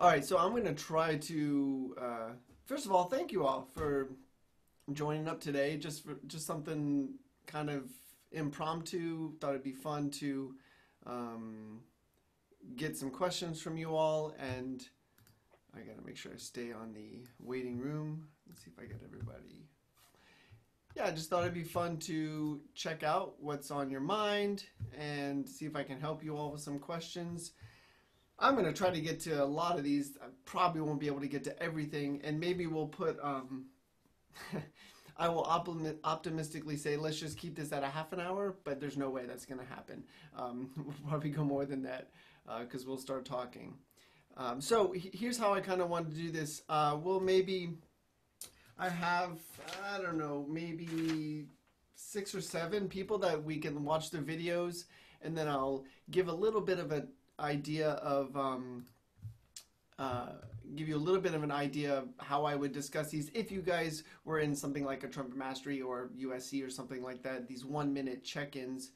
All right, so I'm going to try to. Uh, first of all, thank you all for joining up today. Just for just something kind of impromptu. Thought it'd be fun to um, get some questions from you all, and I got to make sure I stay on the waiting room. Let's see if I get everybody. Yeah, I just thought it'd be fun to check out what's on your mind and see if I can help you all with some questions. I'm going to try to get to a lot of these. I probably won't be able to get to everything, and maybe we'll put. Um, I will optimi- optimistically say let's just keep this at a half an hour, but there's no way that's going to happen. Um, we'll probably go more than that because uh, we'll start talking. Um, so here's how I kind of want to do this. Uh, we'll maybe I have I don't know maybe six or seven people that we can watch the videos, and then I'll give a little bit of an idea of. Um, uh, give you a little bit of an idea of how I would discuss these if you guys were in something like a Trumpet Mastery or USC or something like that, these one minute check ins.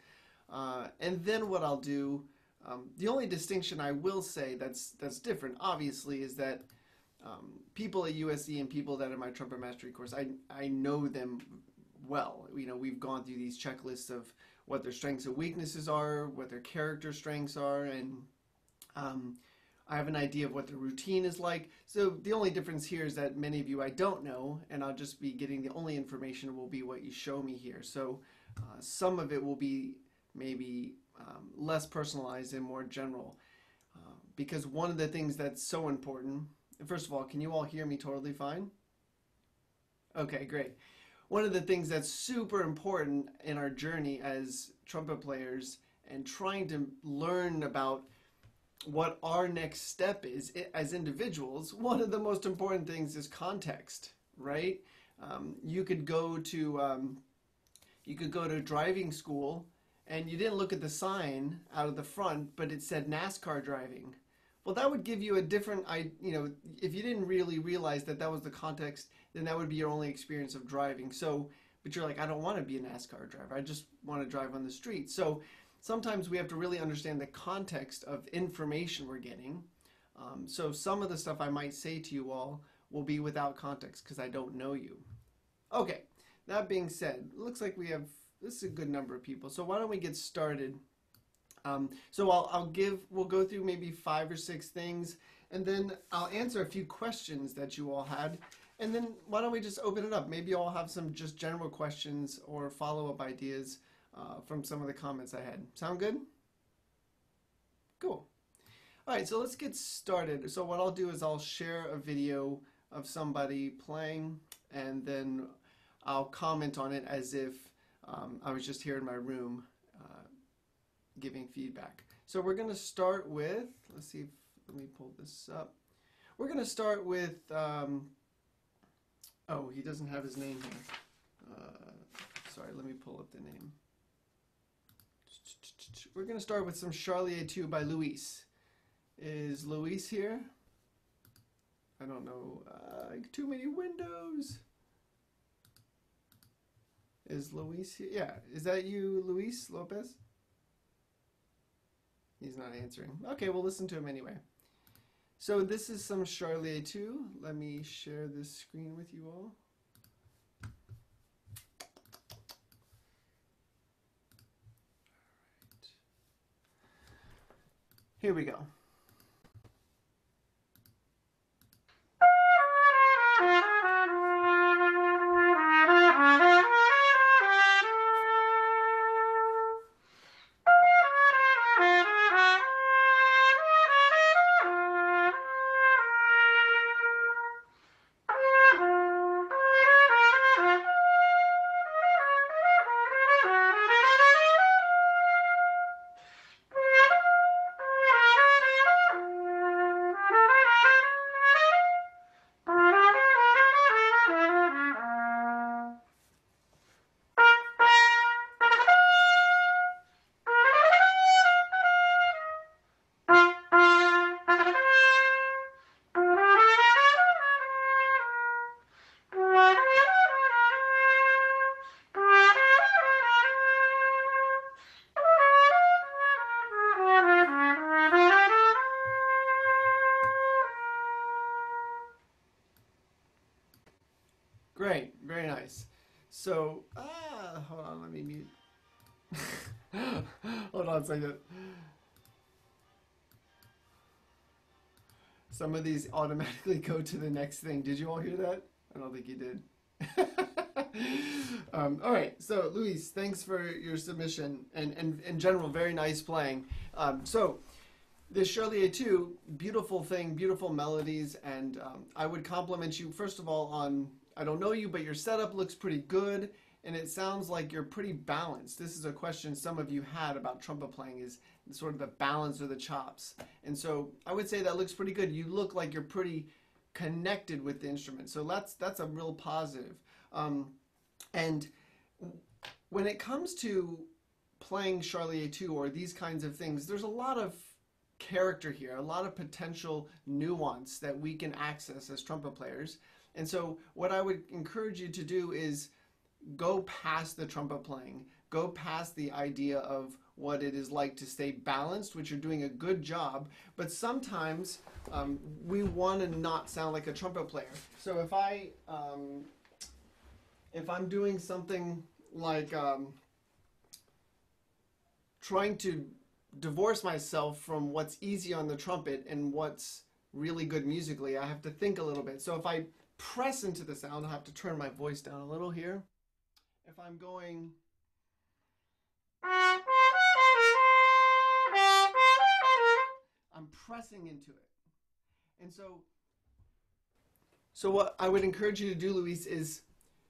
Uh, and then what I'll do, um, the only distinction I will say that's, that's different, obviously, is that um, people at USC and people that are in my Trumpet Mastery course, I, I know them well. You know, we've gone through these checklists of what their strengths and weaknesses are, what their character strengths are, and um, I have an idea of what the routine is like. So the only difference here is that many of you I don't know, and I'll just be getting the only information will be what you show me here. So uh, some of it will be maybe um, less personalized and more general. Uh, because one of the things that's so important, first of all, can you all hear me totally fine? Okay, great. One of the things that's super important in our journey as trumpet players and trying to learn about what our next step is as individuals, one of the most important things is context, right? Um, you could go to um, you could go to driving school and you didn't look at the sign out of the front, but it said NASCAR driving. Well, that would give you a different, I you know, if you didn't really realize that that was the context, then that would be your only experience of driving. So, but you're like, I don't want to be a NASCAR driver. I just want to drive on the street. So sometimes we have to really understand the context of information we're getting. Um, so some of the stuff I might say to you all will be without context because I don't know you. Okay, that being said, looks like we have this is a good number of people. So why don't we get started? Um, so I'll, I'll give we'll go through maybe five or six things, and then I'll answer a few questions that you all had. And then why don't we just open it up? Maybe all have some just general questions or follow up ideas uh, from some of the comments I had. Sound good? Cool. All right, so let's get started. So what I'll do is I'll share a video of somebody playing, and then I'll comment on it as if um, I was just here in my room uh, giving feedback. So we're going to start with, let's see if, let me pull this up. We're going to start with, um, oh, he doesn't have his name here. Uh, sorry, let me pull up the name. We're going to start with some Charlier 2 by Luis. Is Luis here? I don't know. Uh, too many windows. Is Luis here? Yeah. Is that you, Luis Lopez? He's not answering. Okay, we'll listen to him anyway. So this is some Charlier 2. Let me share this screen with you all. Here we go. Some of these automatically go to the next thing. Did you all hear that? I don't think you did. um, all right, so Luis, thanks for your submission and, and in general, very nice playing. Um, so, this Charlier 2, beautiful thing, beautiful melodies, and um, I would compliment you, first of all, on I don't know you, but your setup looks pretty good, and it sounds like you're pretty balanced. This is a question some of you had about trumpet playing is sort of the balance or the chops. And so I would say that looks pretty good. You look like you're pretty connected with the instrument. So that's that's a real positive. Um, and when it comes to playing Charlier 2 or these kinds of things, there's a lot of character here, a lot of potential nuance that we can access as trumpet players. And so what I would encourage you to do is go past the trumpet playing, go past the idea of what it is like to stay balanced, which you're doing a good job. But sometimes um, we want to not sound like a trumpet player. So if I um, if I'm doing something like um, trying to divorce myself from what's easy on the trumpet and what's really good musically, I have to think a little bit. So if I press into the sound, I have to turn my voice down a little here. If I'm going I'm pressing into it. And so so what I would encourage you to do, Luis, is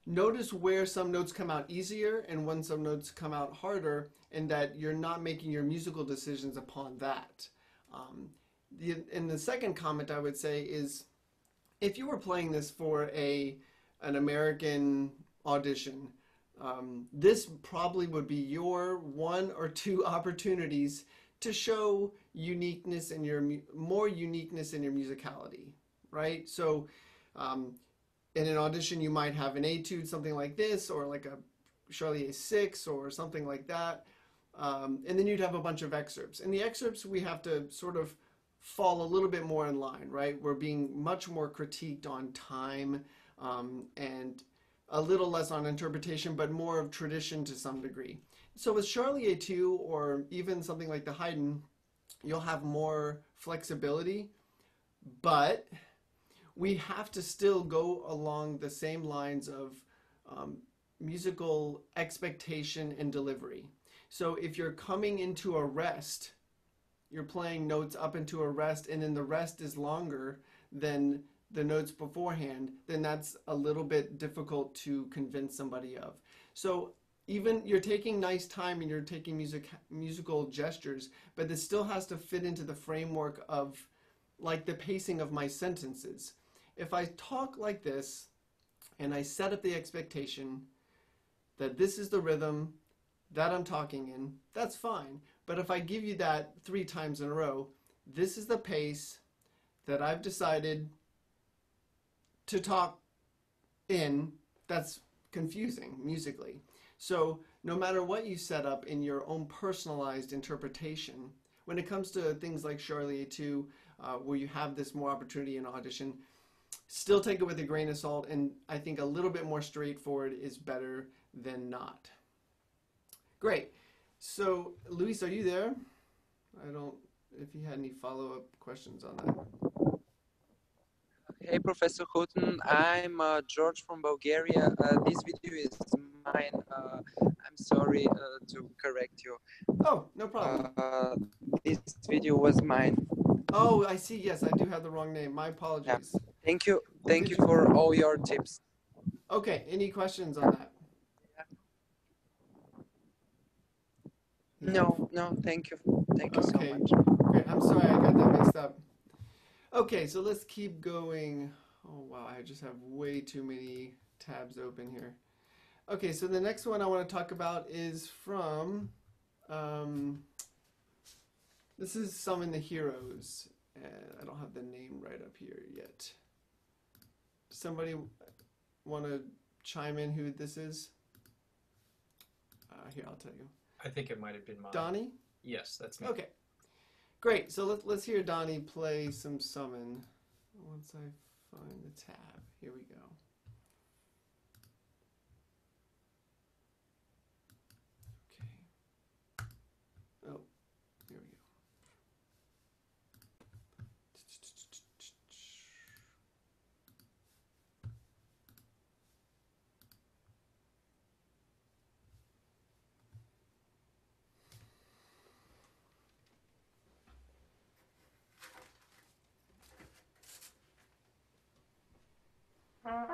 notice where some notes come out easier and when some notes come out harder, and that you're not making your musical decisions upon that. Um, the, and the second comment I would say is if you were playing this for a an American audition, um, this probably would be your one or two opportunities to show uniqueness in your more uniqueness in your musicality, right? So, um, in an audition, you might have an etude, something like this, or like a Charlier six, or something like that, um, and then you'd have a bunch of excerpts. In the excerpts, we have to sort of fall a little bit more in line, right? We're being much more critiqued on time um, and a little less on interpretation, but more of tradition to some degree. So with Charlier 2 or even something like the Haydn, you'll have more flexibility, but we have to still go along the same lines of um, musical expectation and delivery. So if you're coming into a rest, you're playing notes up into a rest and then the rest is longer than the notes beforehand, then that's a little bit difficult to convince somebody of. So even you're taking nice time and you're taking music musical gestures, but this still has to fit into the framework of like the pacing of my sentences. If I talk like this and I set up the expectation that this is the rhythm that I'm talking in, that's fine. But if I give you that three times in a row, this is the pace that I've decided to talk in that's confusing musically. So no matter what you set up in your own personalized interpretation, when it comes to things like Charlier 2, uh, where you have this more opportunity in audition, still take it with a grain of salt, and I think a little bit more straightforward is better than not. Great. So, Luis, are you there? I don't, if you had any follow up questions on that. Hey, Professor Hooten. I'm uh, George from Bulgaria. Uh, this video is mine. Uh, I'm sorry uh, to correct you. Oh, no problem. Uh, this video was mine. Oh, I see. Yes, I do have the wrong name. My apologies. Yeah. Thank you. Thank you for all your tips. Okay. Any questions on that? No, no, thank you. Thank you Okay. so much. Great. I'm sorry I got that mixed up. Okay, so let's keep going. Oh wow, I just have way too many tabs open here. Okay, so the next one I want to talk about is from. Um, this is Summon the Heroes. And I don't have the name right up here yet. Does somebody want to chime in who this is? Uh, here, I'll tell you. I think it might have been mine. Donnie? Yes, that's me. Okay. Great. So let, let's hear Donnie play some summon. Once I find the tab. Here we go. Mm-hmm.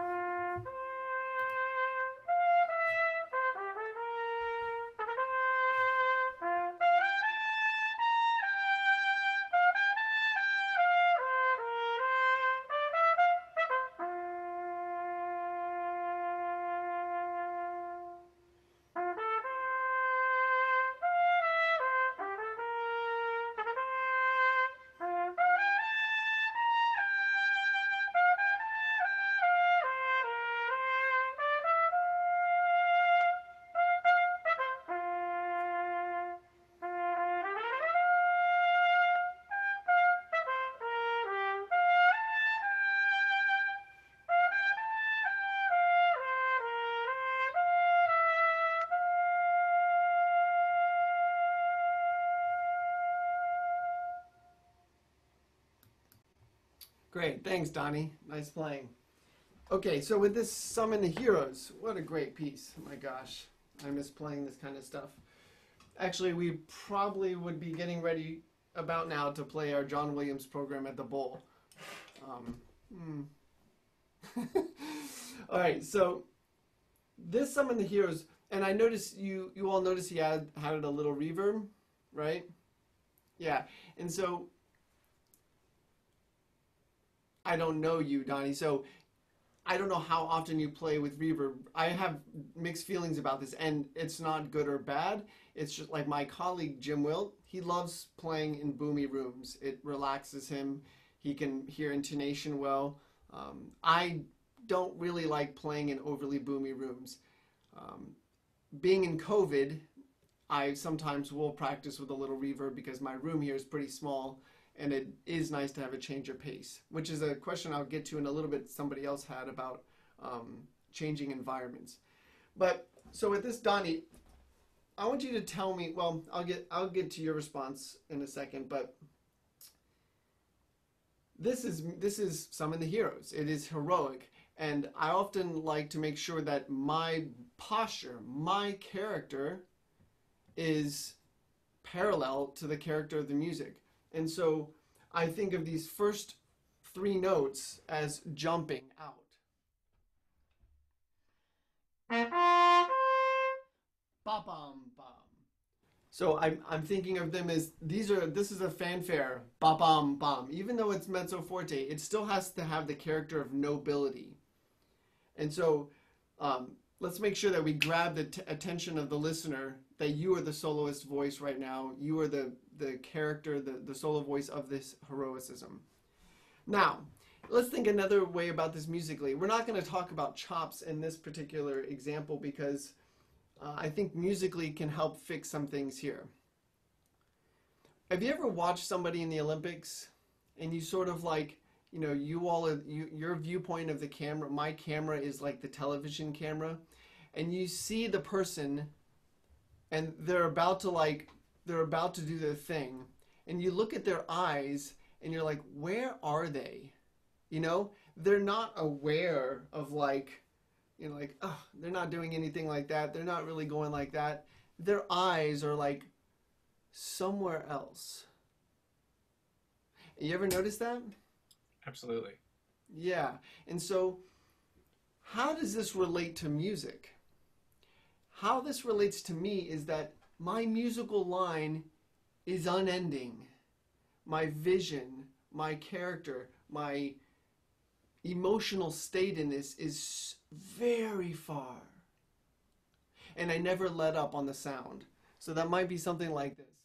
Great, thanks, Donnie. Nice playing. Okay, so with this Summon the Heroes, what a great piece. my gosh, I miss playing this kind of stuff. Actually, we probably would be getting ready about now to play our John Williams program at the Bowl. Um, hmm. all right, so this Summon the Heroes, and I noticed you you all noticed he had had a little reverb, right? Yeah, and so I don't know you, Donnie. So I don't know how often you play with reverb. I have mixed feelings about this, and it's not good or bad. It's just like my colleague Jim Wilt. He loves playing in boomy rooms. It relaxes him. He can hear intonation well. Um, I don't really like playing in overly boomy rooms. Um, being in COVID, I sometimes will practice with a little reverb because my room here is pretty small and it is nice to have a change of pace, which is a question I'll get to in a little bit. Somebody else had about um, changing environments, but so with this, Donnie, I want you to tell me. Well, I'll get I'll get to your response in a second, but this is this is summon the heroes. It is heroic, and I often like to make sure that my posture, my character, is parallel to the character of the music. And so I think of these first three notes as jumping out. Ba-bum, bum. So I'm, I'm thinking of them as these are this is a fanfare ba bum bum even though it's mezzo forte it still has to have the character of nobility and so um, let's make sure that we grab the attention of the listener that you are the soloist voice right now you are the the character, the, the solo voice of this heroicism. Now, let's think another way about this musically. We're not going to talk about chops in this particular example because uh, I think musically can help fix some things here. Have you ever watched somebody in the Olympics and you sort of like, you know, you all, are, you, your viewpoint of the camera, my camera is like the television camera, and you see the person and they're about to like they're about to do their thing and you look at their eyes and you're like where are they? You know? They're not aware of like you know like oh they're not doing anything like that. They're not really going like that. Their eyes are like somewhere else. You ever notice that? Absolutely. yeah and so how does this relate to music how this relates to me is that my musical line is unending. My vision, my character, my emotional state in this is very far. And I never let up on the sound. So that might be something like this.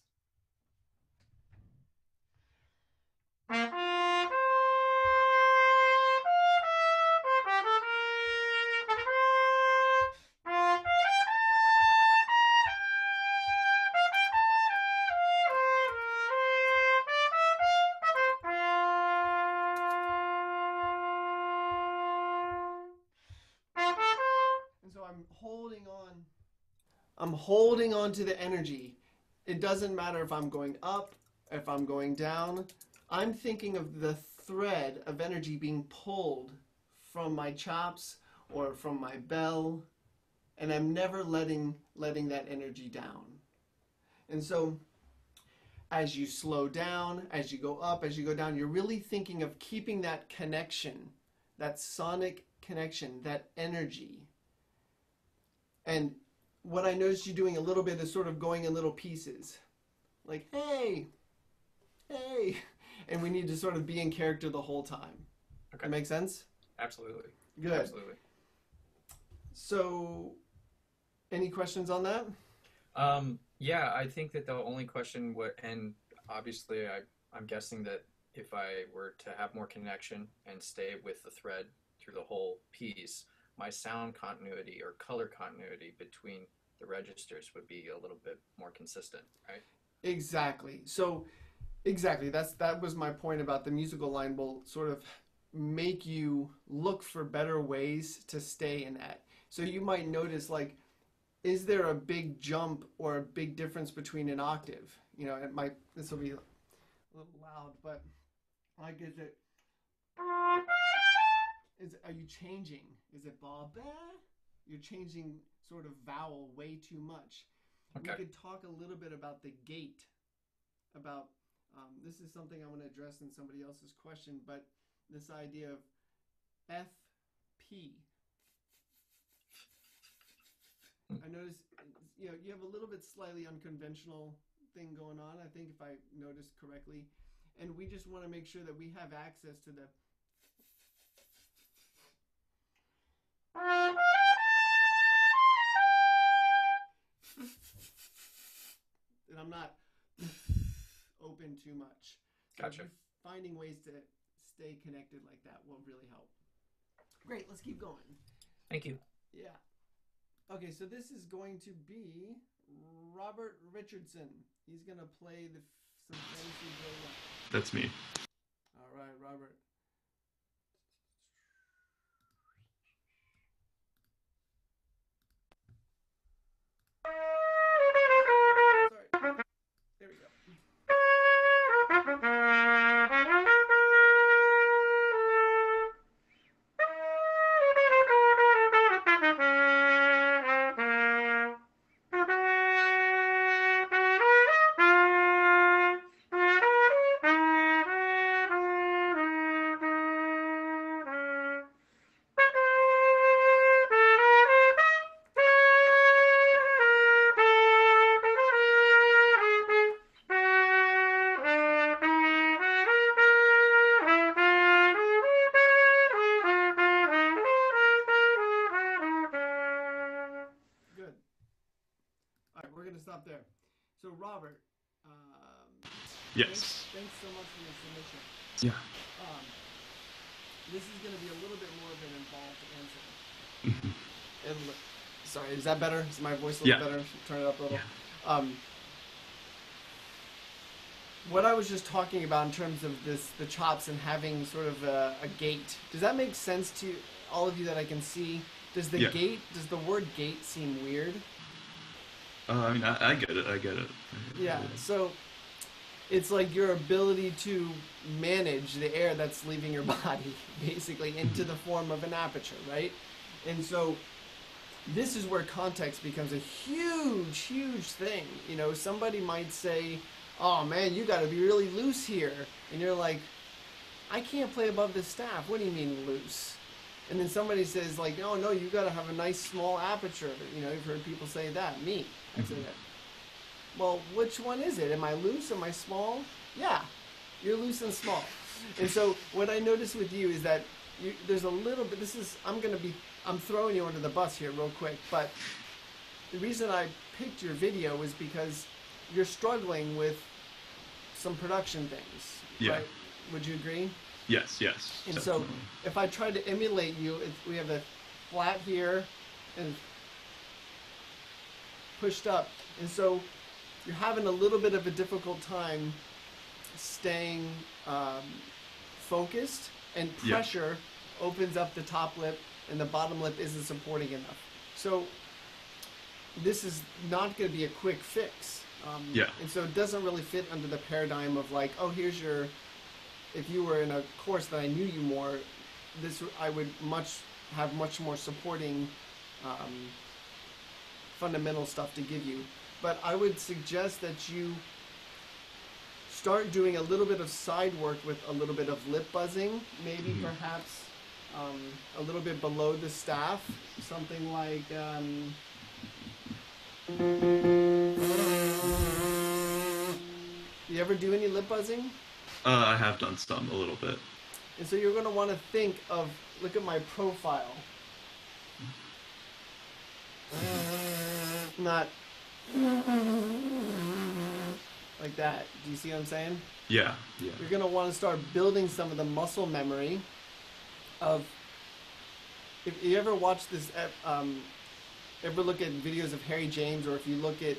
I'm holding on to the energy. It doesn't matter if I'm going up, if I'm going down. I'm thinking of the thread of energy being pulled from my chops or from my bell, and I'm never letting letting that energy down. And so as you slow down, as you go up, as you go down, you're really thinking of keeping that connection, that sonic connection, that energy. And what I noticed you doing a little bit is sort of going in little pieces. Like, hey, hey. And we need to sort of be in character the whole time. Okay. That make sense? Absolutely. Good. Absolutely. So, any questions on that? Um, yeah, I think that the only question would, and obviously, I, I'm guessing that if I were to have more connection and stay with the thread through the whole piece, my sound continuity or color continuity between the registers would be a little bit more consistent, right? Exactly. So, exactly. That's that was my point about the musical line will sort of make you look for better ways to stay in that. So you might notice like is there a big jump or a big difference between an octave? You know, it might this will be a little loud, but like is it is are you changing? Is it ba ba? You're changing sort of vowel way too much. Okay. We could talk a little bit about the gate. About um, this is something I want to address in somebody else's question, but this idea of FP. I notice, you know, you have a little bit slightly unconventional thing going on. I think if I noticed correctly, and we just want to make sure that we have access to the. and I'm not open too much. So Gotcha. Finding ways to stay connected like that will really help. Great, let's keep going. Thank you. Yeah. Okay, so this is going to be Robert Richardson. He's gonna play the some fantasy. That's me. All right, Robert. Is that better? Is my voice a little Yeah. better? Turn it up a little. Um, what I was just talking about in terms of this, the chops and having sort of a, a gate. Does that make sense to all of you that I can see? Does the Yeah. gate? Does the word gate seem weird? Uh, I mean, I, I get it. I get it. Yeah. So it's like your ability to manage the air that's leaving your body, basically, into the form of an aperture, right? And so this is where context becomes a huge, huge thing. You know, somebody might say, "Oh man, you got to be really loose here," and you're like, "I can't play above the staff. What do you mean loose?" And then somebody says, "Like, oh no, you got to have a nice small aperture." You know, you've heard people say that. Me, I say mm-hmm. that. Well, which one is it? Am I loose? Am I small? Yeah, you're loose and small. And so what I notice with you is that you, there's a little bit. This is I'm gonna be I'm throwing you under the bus here real quick, but the reason I picked your video is because you're struggling with some production things. Yeah. Right? Would you agree? Yes. Yes. And so if I try to emulate you, we have a flat here and pushed up. And so you're having a little bit of a difficult time staying um, focused, and Yeah. pressure opens up the top lip, and the bottom lip isn't supporting enough. So this is not going to be a quick fix. Um, Yeah. And so it doesn't really fit under the paradigm of like, oh, here's your. If you were in a course that I knew you more, this I would much have much more supporting um, fundamental stuff to give you. But I would suggest that you start doing a little bit of side work with a little bit of lip buzzing, maybe Mhm. perhaps um, a little bit below the staff, something like. Um, you ever do any lip buzzing? Uh, I have done some a little bit. And so you're going to want to think of look at my profile. Not like that. Do you see what I'm saying? Yeah, yeah. You're going to want to start building some of the muscle memory of if you ever watch this um, ever look at videos of Harry James or if you look at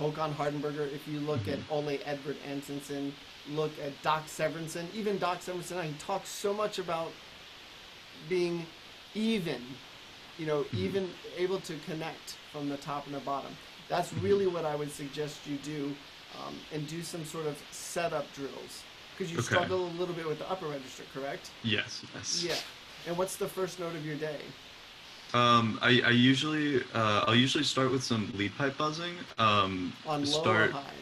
Håkan Hardenberger, if you look at Ole Edvard Antonsen, look at Doc Severinsen, even Doc Severinsen, he talks so much about being even, you know, even able to connect from the top and the bottom. That's really what I would suggest you do, um, and do some sort of setup drills because you Okay. struggle a little bit with the upper register, correct? Yes, yes. Yeah. And what's the first note of your day? Um, I, I usually uh, I'll usually start with some lead pipe buzzing. Um, On low start or high?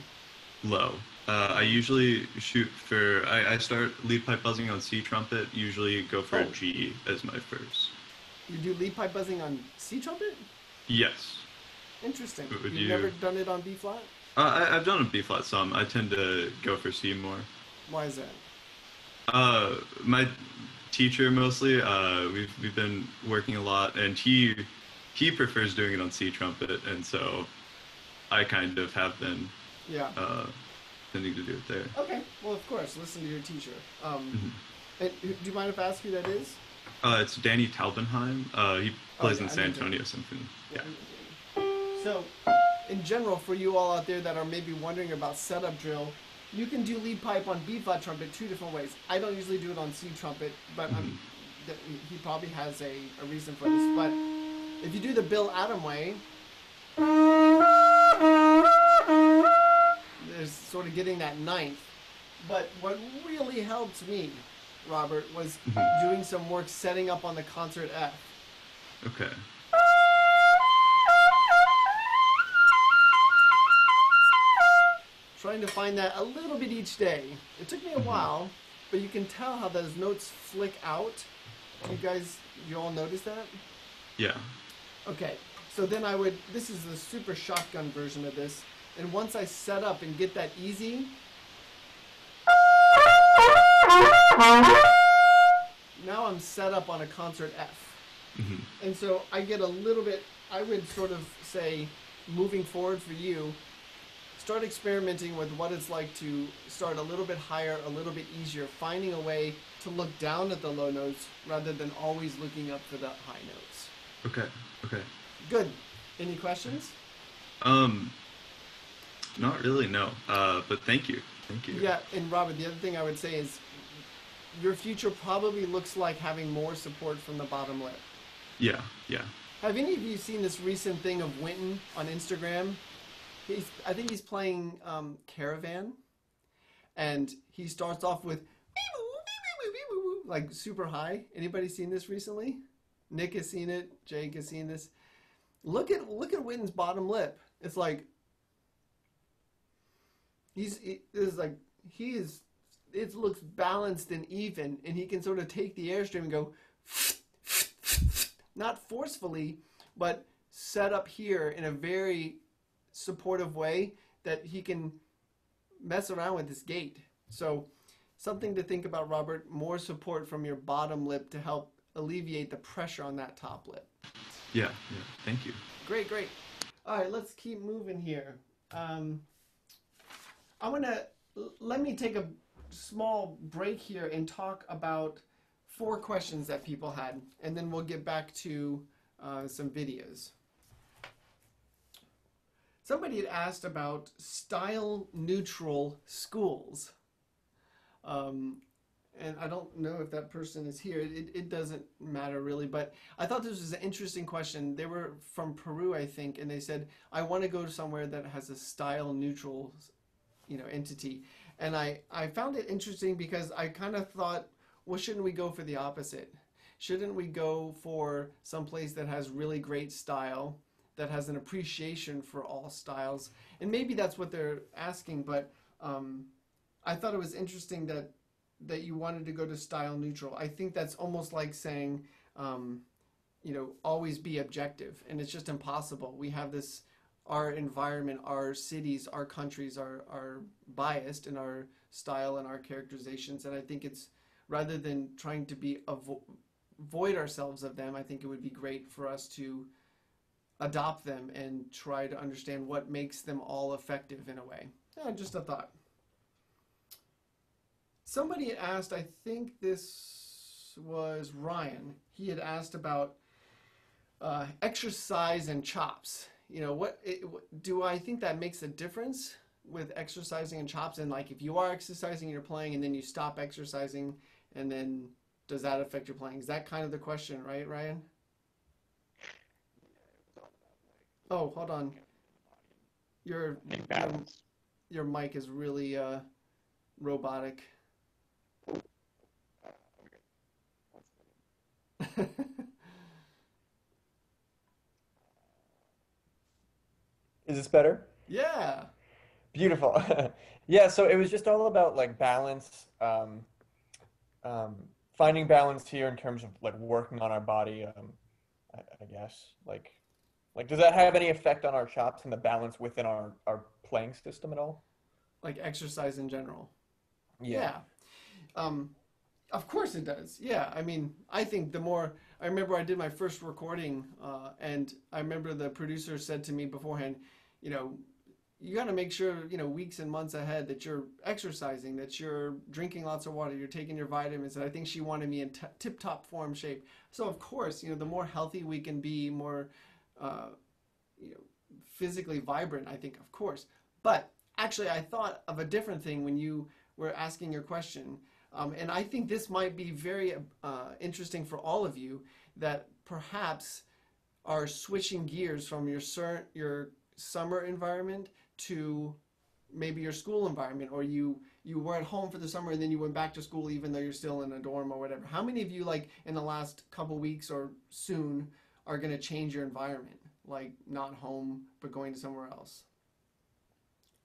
low. Uh, I usually shoot for I, I start lead pipe buzzing on C trumpet. Usually go for Oh. a G as my first. You do lead pipe buzzing on C trumpet? Yes. Interesting. You've you- never done it on B flat? Uh, I, I've done a B flat some. I tend to go for C more. Why is that? Uh, my teacher mostly. Uh, we've we've been working a lot, and he he prefers doing it on C trumpet, and so I kind of have been Yeah. uh, tending to do it there. Okay. Well, of course. Listen to your teacher. Um, Mhm. and do you mind if I ask who that is? Uh, it's Danny Talbenheim. Uh, he plays yeah, in San. Antonio Symphony. Yeah. So, in general, for you all out there that are maybe wondering about setup drill, you can do lead pipe on B flat trumpet two different ways. I don't usually do it on C trumpet, but I'm, he probably has a, a reason for this. But if you do the Bill Adam way, there's sort of getting that ninth. But what really helped me, Robert, was Mhm. doing some work setting up on the concert F. Okay. Trying to find that a little bit each day. It took me a while, but you can tell how those notes flick out. You guys, you all notice that? Yeah. Okay, so then I would, this is the super shotgun version of this, and once I set up and get that easy, now I'm set up on a concert F. hmm And so I get a little bit, I would sort of say, moving forward for you, start experimenting with what it's like to start a little bit higher, a little bit easier, finding a way to look down at the low notes rather than always looking up for the high notes. Okay. Okay. Good. Any questions? Um. Not really. No. Uh. But thank you. Thank you. Yeah, and Robert, the other thing I would say is your future probably looks like having more support from the bottom lip. Yeah. Yeah. Have any of you seen this recent thing of Wynton on Instagram? He's, I think he's playing um, Caravan, and he starts off with like super high. Anybody seen this recently? Nick has seen it. Jake has seen this. Look at look at Wynton's bottom lip. It's like he's he, it's like he is. It looks balanced and even, and he can sort of take the airstream and go not forcefully, but set up here in a very supportive way that he can mess around with this gate. So, something to think about, Robert. More support from your bottom lip to help alleviate the pressure on that top lip. Yeah. Yeah. Thank you. Great, great. All right, let's keep moving here. Um, I want to let me take a small break here and talk about four questions that people had, and then we'll get back to uh, some videos. Somebody had asked about style neutral schools. Um, and I don't know if that person is here. It, it doesn't matter really, but I thought this was an interesting question. They were from Peru, I think, and they said, I want to go somewhere that has a style neutral, you know, entity. And I, I found it interesting because I kind of thought, well, shouldn't we go for the opposite? Shouldn't we go for some place that has really great style, that has an appreciation for all styles? And maybe that's what they're asking, but um, I thought it was interesting that that you wanted to go to style neutral. I think that's almost like saying, um, you know, always be objective, and it's just impossible. We have this, our environment, our cities, our countries are are biased in our style and our characterizations, and I think it's rather than trying to be avo- void ourselves of them. I think it would be great for us to adopt them and try to understand what makes them all effective in a way. Yeah, just a thought. Somebody asked, I think this was Ryan. He had asked about uh, exercise and chops. You know, what do I think that makes a difference with exercising and chops? And like, if you are exercising, you're playing, and then you stop exercising, and then does that affect your playing? Is that kind of the question, right, Ryan? Oh, hold on. Your your, your mic is really uh, robotic. Is this better? yeah. Beautiful. Yeah, so it was just all about like balance, um, um, finding balance here in terms of like working on our body, um, I, I guess. Like, like does that have any effect on our chops and the balance within our our playing system at all? Like exercise in general. Yeah. Yeah. Um, of course it does. Yeah. I mean, I think the more I remember, I did my first recording, uh, and I remember the producer said to me beforehand, you know, you got to make sure, you know, weeks and months ahead that you're exercising, that you're drinking lots of water, you're taking your vitamins. And I think she wanted me in t- tip top form shape. So, of course, you know, the more healthy we can be, more, uh, you know, physically vibrant, I think, of course. But actually, I thought of a different thing when you were asking your question. Um, and I think this might be very uh, interesting for all of you that perhaps are switching gears from your your summer environment to maybe your school environment or you you were at home for the summer and then you went back to school even though you're still in a dorm or whatever how many of you like in the last couple weeks or soon are going to change your environment like not home but going to somewhere else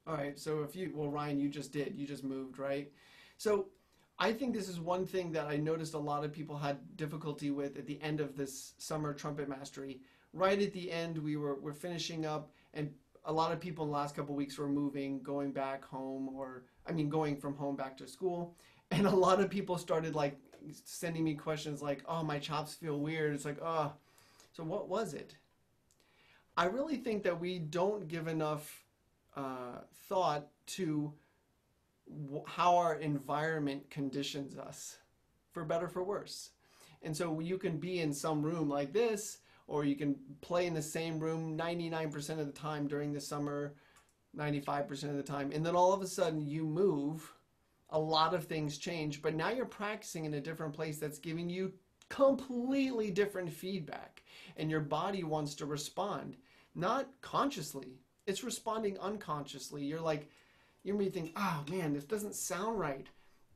all right so if you well ryan you just did you just moved right so I think this is one thing that I noticed a lot of people had difficulty with at the end of this summer trumpet mastery. Right at the end, we were we're finishing up, and a lot of people in the last couple weeks were moving, going back home, or I mean, going from home back to school. And a lot of people started like sending me questions like, "Oh, my chops feel weird." It's like, "Oh, so what was it?" I really think that we don't give enough uh, thought to how our environment conditions us, for better for worse. And so you can be in some room like this, or you can play in the same room 99% of the time during the summer, 95% of the time, and then all of a sudden you move, a lot of things change, but now you're practicing in a different place that's giving you completely different feedback, and your body wants to respond, not consciously, it's responding unconsciously. You're like, you may think, oh man, this doesn't sound right.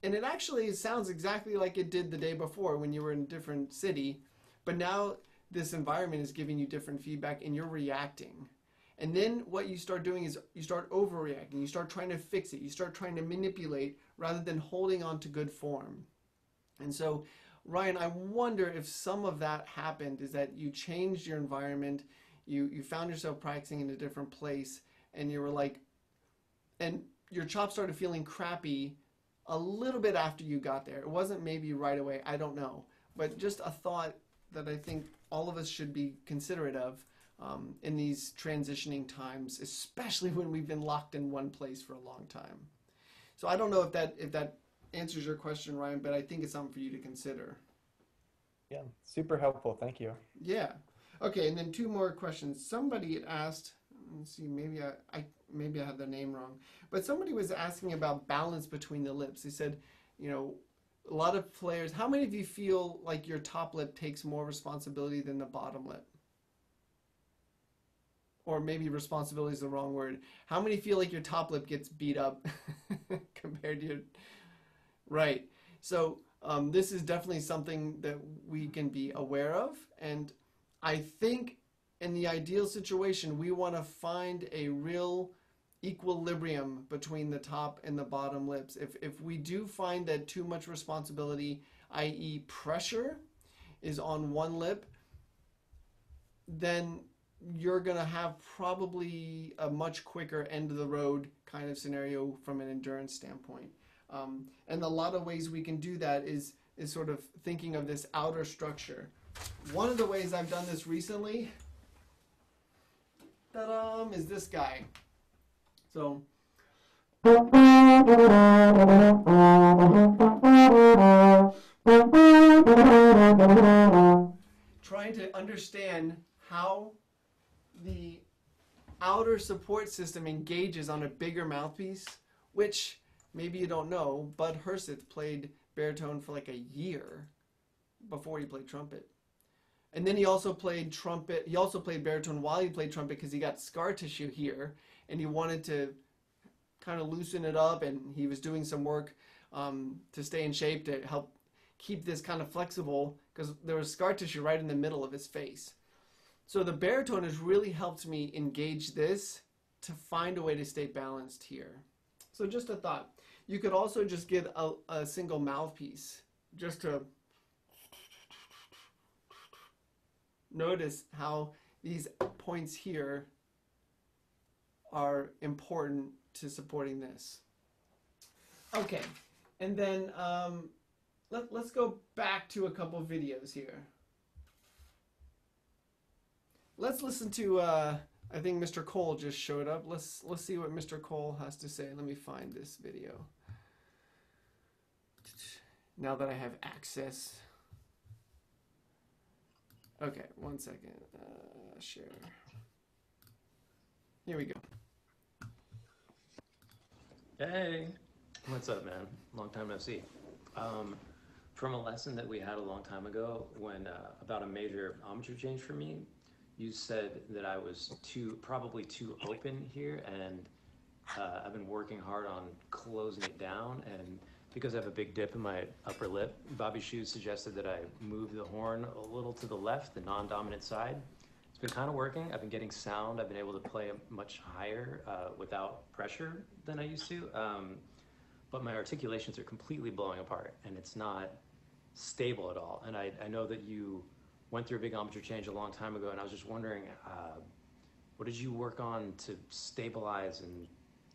And it actually sounds exactly like it did the day before when you were in a different city. But now this environment is giving you different feedback and you're reacting. And then what you start doing is you start overreacting. You start trying to fix it. You start trying to manipulate rather than holding on to good form. And so, Ryan, I wonder if some of that happened is that you changed your environment, you, you found yourself practicing in a different place, and you were like, and your chops started feeling crappy a little bit after you got there. It wasn't maybe right away, I don't know. But just a thought that I think all of us should be considerate of um, in these transitioning times, especially when we've been locked in one place for a long time. So I don't know if that if that answers your question, Ryan, but I think it's something for you to consider. Yeah, super helpful. Thank you. Yeah. Okay, and then two more questions. Somebody asked, let's see, maybe I, I maybe I had the name wrong, but somebody was asking about balance between the lips. They said, you know, a lot of players. How many of you feel like your top lip takes more responsibility than the bottom lip? Or maybe responsibility is the wrong word. How many feel like your top lip gets beat up compared to your right? So um, this is definitely something that we can be aware of, and I think in the ideal situation, we want to find a real equilibrium between the top and the bottom lips. If, if we do find that too much responsibility, i.e., pressure, is on one lip, then you're going to have probably a much quicker end of the road kind of scenario from an endurance standpoint. Um, and a lot of ways we can do that is is sort of thinking of this outer structure. One of the ways I've done this recently, is this guy. So. Trying to understand how the outer support system engages on a bigger mouthpiece, which maybe you don't know, Bud Herseth played baritone for like a year before he played trumpet. And then he also played trumpet. He also played baritone while he played trumpet because he got scar tissue here and he wanted to kind of loosen it up. And he was doing some work um, to stay in shape to help keep this kind of flexible because there was scar tissue right in the middle of his face. So the baritone has really helped me engage this to find a way to stay balanced here. So just a thought. You could also just get a, a single mouthpiece just to notice how these points here are important to supporting this. Okay, and then um, let, let's go back to a couple videos here. Let's listen to, uh, I think Mr. Cole just showed up. Let's, let's see what Mr. Cole has to say. Let me find this video. Now that I have access. Okay, one second. Uh, share. Here we go. Hey, what's up, man? Long time no see. Um, from a lesson that we had a long time ago, when uh, about a major embouchure change for me, you said that I was too probably too open here, and uh, I've been working hard on closing it down. And because I have a big dip in my upper lip, Bobby Shew suggested that I move the horn a little to the left, the non-dominant side. It's been kind of working. I've been getting sound. I've been able to play much higher uh, without pressure than I used to. Um, but my articulations are completely blowing apart, and it's not stable at all. And I, I know that you went through a big embouchure change a long time ago, and I was just wondering, uh, what did you work on to stabilize and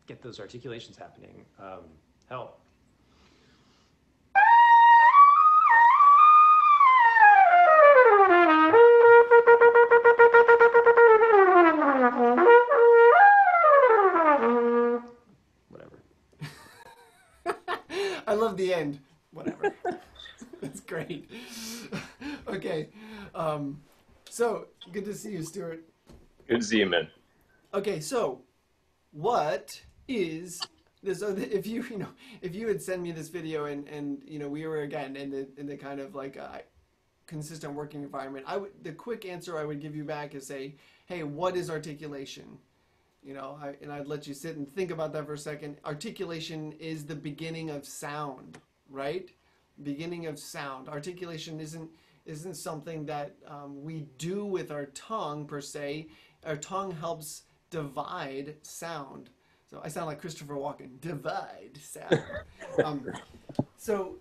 get those articulations happening? Um, help. The end. Whatever. That's great. okay. Um, so good to see you, Stuart. Good to see you, man. Okay, so what is this? If you you know if you had sent me this video and and you know we were again in the in the kind of like uh, consistent working environment, I would the quick answer I would give you back is say, hey, what is articulation? You know, I, and I'd let you sit and think about that for a second. Articulation is the beginning of sound, right? Beginning of sound. Articulation isn't isn't something that um, we do with our tongue per se. Our tongue helps divide sound. So I sound like Christopher Walken. Divide sound. um, so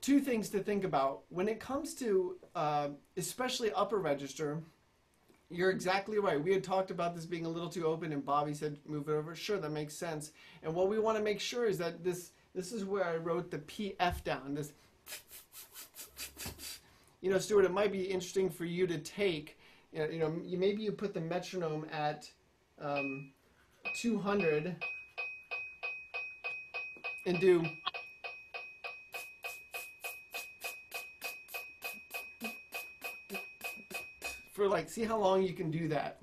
two things to think about when it comes to uh, especially upper register. You're exactly right. We had talked about this being a little too open, and Bobby said move it over. Sure, that makes sense. And what we want to make sure is that this this is where I wrote the PF down. This you know, Stuart, it might be interesting for you to take, you know, you, maybe you put the metronome at um, 200 and do. For like, see how long you can do that.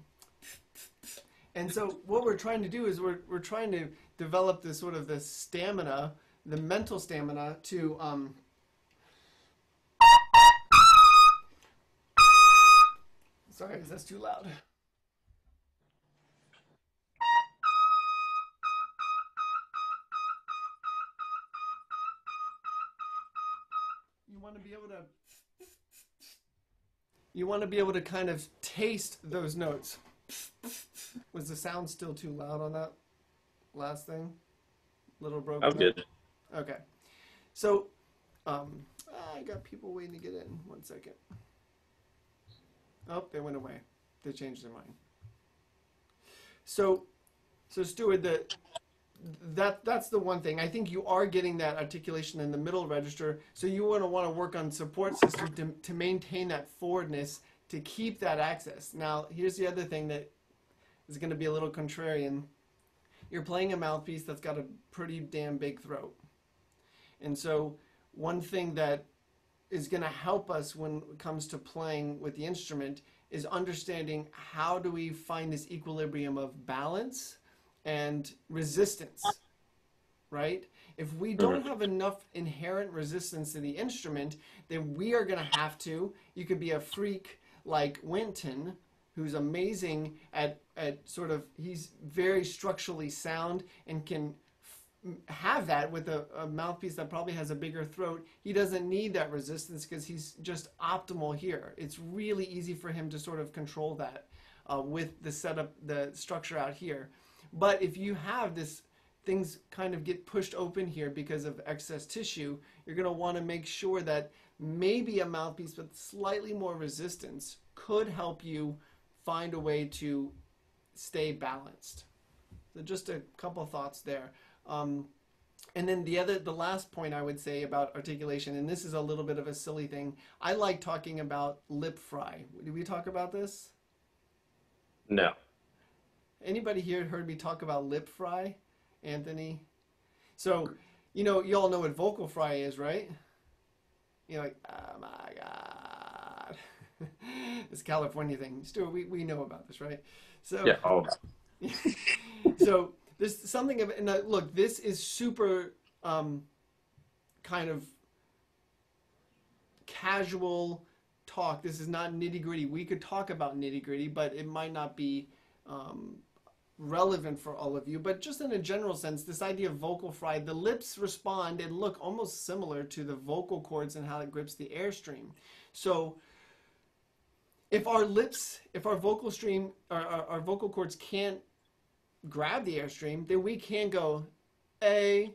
And so what we're trying to do is we're, we're trying to develop this sort of the stamina, the mental stamina to um, Sorry, that's too loud. You want to be able to kind of taste those notes Was the sound still too loud on that last thing? Little broken. I'm good. Okay. So, um, I got people waiting to get in. One second. Oh, they went away. They changed their mind. So, so Stuart, the that that's the one thing. I think you are getting that articulation in the middle register. So you want to want to work on support system to, to maintain that forwardness to keep that access. Now, here's the other thing that is going to be a little contrarian. You're playing a mouthpiece that's got a pretty damn big throat. And so, one thing that is going to help us when it comes to playing with the instrument is understanding how do we find this equilibrium of balance and resistance, right? If we don't have enough inherent resistance in the instrument, then we are going to have to. You could be a freak like Wynton, who's amazing at, at sort of, he's very structurally sound and can have that with a, a, mouthpiece that probably has a bigger throat. He doesn't need that resistance because he's just optimal here. It's really easy for him to sort of control that uh, with the setup, the structure out here. But if you have this, things kind of get pushed open here because of excess tissue, you're going to want to make sure that maybe a mouthpiece with slightly more resistance could help you find a way to stay balanced. So just a couple thoughts there. Um, and then the other, the last point I would say about articulation, and this is a little bit of a silly thing. I like talking about lip fry. Did we talk about this? No. Anybody here heard me talk about lip fry, Anthony? So, you know, you all know what vocal fry is, right? You're like, oh my god, this California thing. Stuart, we, we know about this, right? So Yeah. Oh, so there's something of and look this is super um, kind of casual talk this is not nitty gritty we could talk about nitty gritty but it might not be um, relevant for all of you but just in a general sense this idea of vocal fry the lips respond and look almost similar to the vocal cords and how it grips the airstream so if our lips if our vocal stream our, our, our vocal cords can't grab the airstream, then we can go A,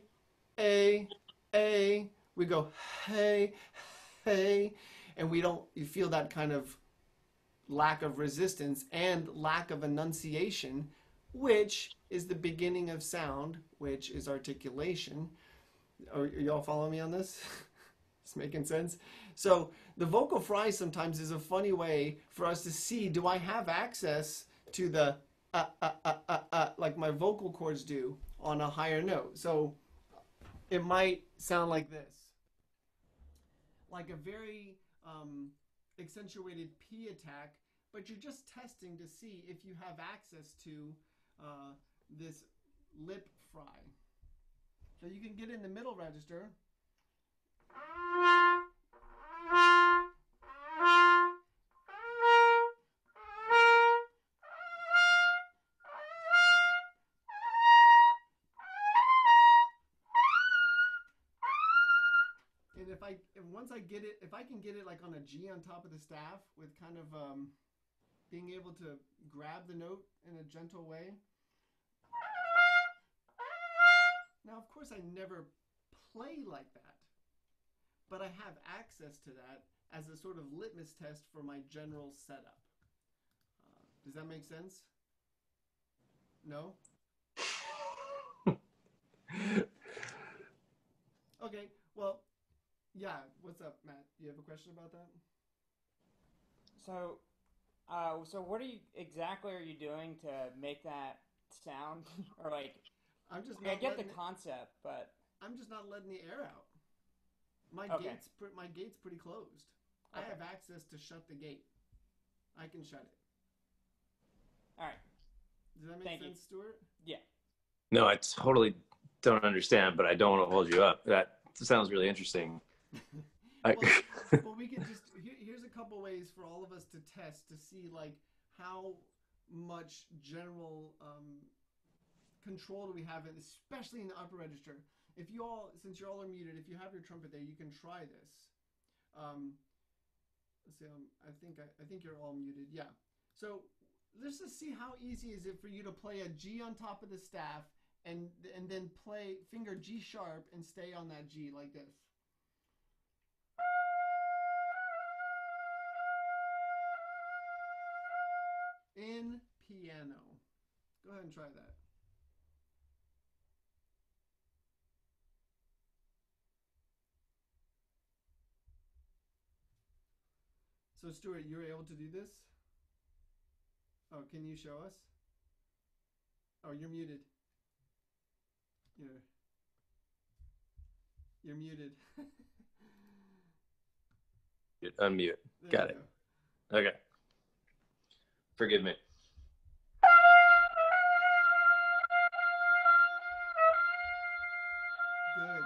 A, A. We go hey, hey, and we don't, you feel that kind of lack of resistance and lack of enunciation, which is the beginning of sound, which is articulation. Are, are y'all following me on this? it's making sense. So the vocal fry sometimes is a funny way for us to see, do I have access to the uh, uh, uh, uh, uh, like my vocal cords do on a higher note. So it might sound like this, like a very um, accentuated P attack, but you're just testing to see if you have access to uh, this lip fry. So you can get in the middle register. And if I, if once I get it, if I can get it like on a G on top of the staff with kind of um, being able to grab the note in a gentle way. Now, of course, I never play like that, but I have access to that as a sort of litmus test for my general setup. Uh, does that make sense? No? Okay, well, yeah, what's up, Matt? You have a question about that? So, uh, so what are you exactly are you doing to make that sound? or like, I'm just I, I get the it- concept, but I'm just not letting the air out. My Okay. gate's my gate's pretty closed. I have access to shut the gate. I can shut it. all right, Does that make Thank you. sense, Stuart? yeah. no, I totally don't understand, but I don't want to hold you up. That sounds really interesting. Well, well, we can just here, here's a couple ways for all of us to test to see like how much general um, control do we have, in, especially in the upper register. If you all, since you all are muted, if you have your trumpet there, you can try this. Um, let's see, um, I think I, I think you're all muted. Yeah. So let's just see how easy is it for you to play a G on top of the staff and and then play finger G sharp and stay on that G like this. In piano. Go ahead and try that. So Stuart, you were able to do this? Oh, can you show us? Oh, you're muted. You're you're muted. Unmute. There Got it. go. Okay. Forgive me. Good.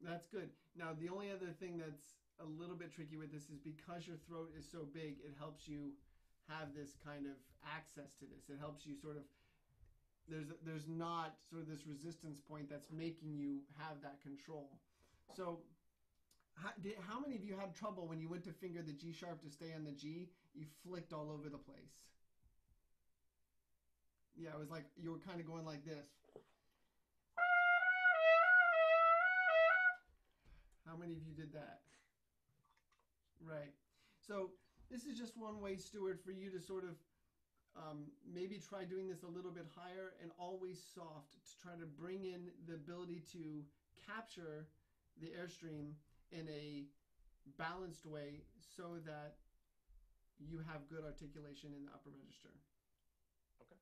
That's good. Now, the only other thing that's a little bit tricky with this is because your throat is so big, it helps you have this kind of access to this. It helps you sort of there's there's not sort of this resistance point that's making you have that control. So, how, did, how many of you had trouble when you went to finger the G sharp to stay on the G? You flicked all over the place. Yeah, it was like you were kind of going like this. How many of you did that? Right. So this is just one way, Stuart, for you to sort of um, maybe try doing this a little bit higher and always soft to try to bring in the ability to capture the airstream in a balanced way so that you have good articulation in the upper register. Okay.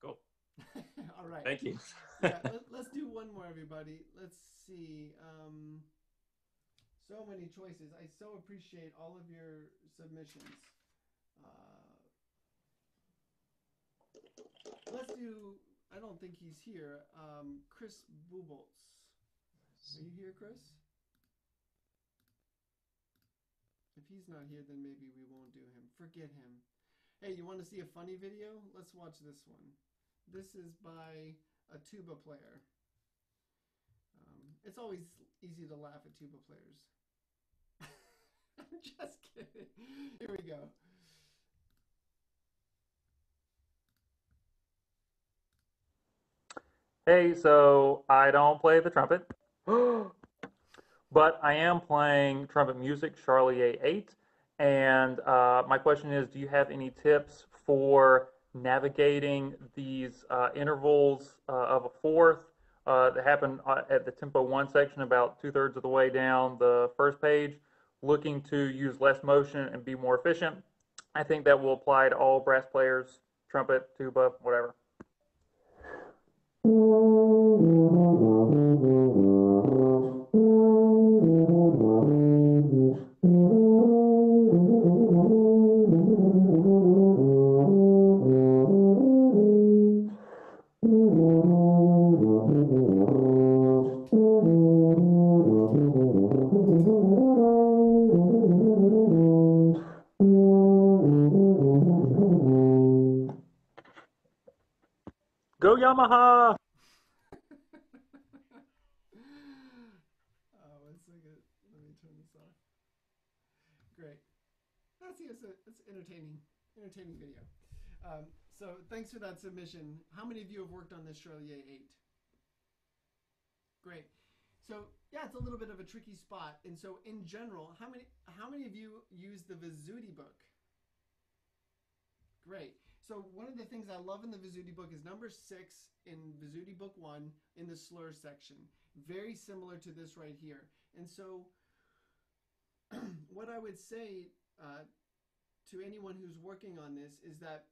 Cool. All right. Thank you. yeah, let, us do one more, everybody. Let's see. Um, so many choices. I so appreciate all of your submissions. Uh, let's do. I don't think he's here. Um, Chris Bubolts. Are you here, Chris? If he's not here, then maybe we won't do him. Forget him. Hey, you want to see a funny video? Let's watch this one. This is by a tuba player. Um, it's always easy to laugh at tuba players. I'm just kidding. Here we go. Hey, so I don't play the trumpet, but I am playing trumpet music, Charlier 8. And uh, my question is do you have any tips for navigating these uh, intervals uh, of a fourth uh, that happen uh, at the tempo one section about two thirds of the way down the first page, looking to use less motion and be more efficient. I think that will apply to all brass players, trumpet, tuba, whatever. Yamaha! oh, one second. Let me turn this off. Great. That's it's, a, it's entertaining, entertaining video. Um, so thanks for that submission. How many of you have worked on this Charlier 8? Great. So yeah, it's a little bit of a tricky spot. And so in general, how many how many of you use the Vizzuti book? Great. So one of the things I love in the Vizzuti book is number six in Vizzuti book one in the slur section. Very similar to this right here. And so what I would say uh, to anyone who's working on this is that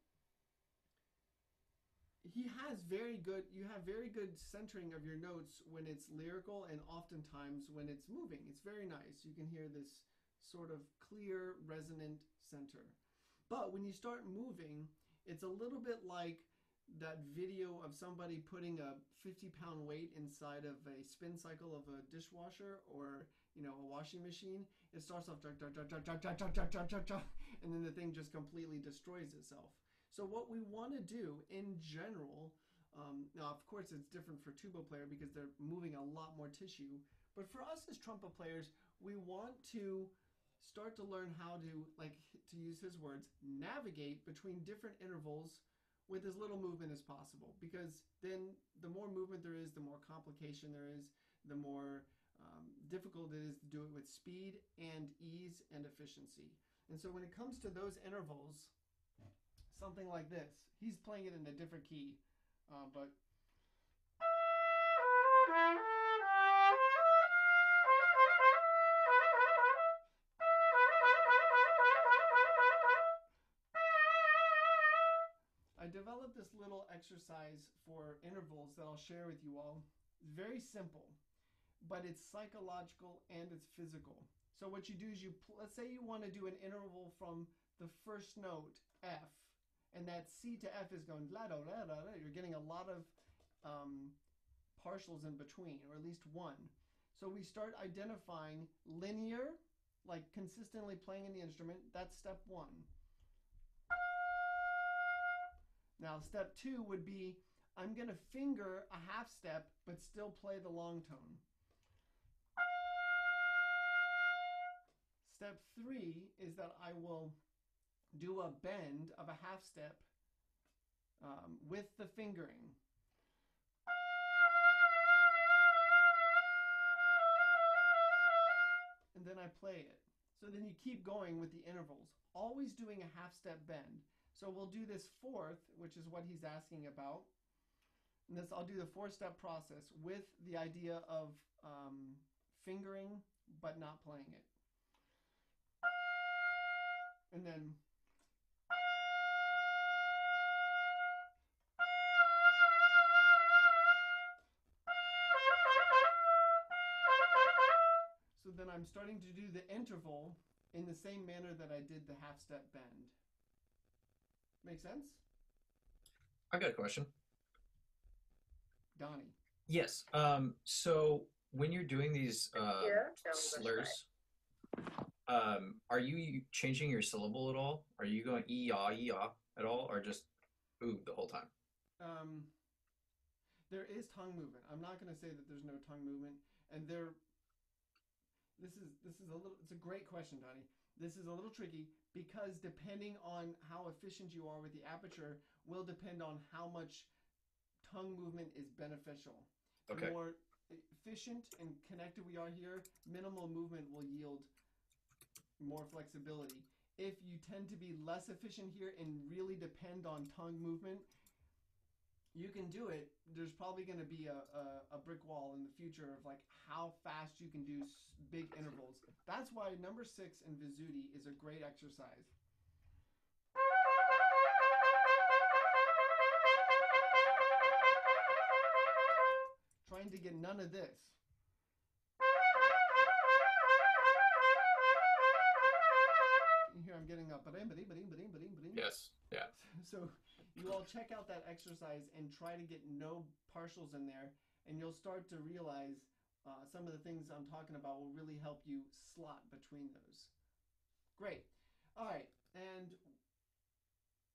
he has very good you have very good centering of your notes when it's lyrical and oftentimes when it's moving it's very nice you can hear this sort of clear resonant center but when you start moving it's a little bit like that video of somebody putting a 50 pound weight inside of a spin cycle of a dishwasher or you know a washing machine it starts off and then the thing just completely destroys itself so what we want to do in general um, now of course it's different for tuba player because they're moving a lot more tissue but for us as trumpet players we want to start to learn how to, like, to use his words, navigate between different intervals with as little movement as possible. Because then the more movement there is, the more complication there is, the more um, difficult it is to do it with speed and ease and efficiency. And so when it comes to those intervals, something like this, he's playing it in a different key, uh, but. Developed this little exercise for intervals that I'll share with you all. It's very simple, but it's psychological and it's physical. So what you do is you let's say you want to do an interval from the first note F, and that C to F is going la da la da. You're getting a lot of um, partials in between, or at least one. So we start identifying linear, like consistently playing in the instrument. That's step one. Now, step two would be I'm going to finger a half step, but still play the long tone. Step three is that I will do a bend of a half step um, with the fingering. And then I play it. So then you keep going with the intervals, always doing a half step bend. So we'll do this fourth, which is what he's asking about. And this, I'll do the four step process with the idea of um, fingering but not playing it. And then So then I'm starting to do the interval in the same manner that I did the half step bend. Make sense? I've got a question. Donnie. Yes. Um, so when you're doing these uh, slurs, um, are you changing your syllable at all? Are you going e yaw e yaw at all, or just ooh the whole time? Um, there is tongue movement. I'm not going to say that there's no tongue movement, and there. This is this is a little. It's a great question, Donnie. This is a little tricky because depending on how efficient you are with the aperture will depend on how much tongue movement is beneficial. Okay. The more efficient and connected we are here, minimal movement will yield more flexibility. If you tend to be less efficient here and really depend on tongue movement, you can do it. There's probably going to be a, a, a, brick wall in the future of like how fast you can do big intervals. That's why number six in Vizzuti is a great exercise. Trying to get none of this. Hear I'm getting up. Yes. Yeah. So you all check out that exercise and try to get no partials in there, and you'll start to realize uh, some of the things I'm talking about will really help you slot between those. Great. All right, and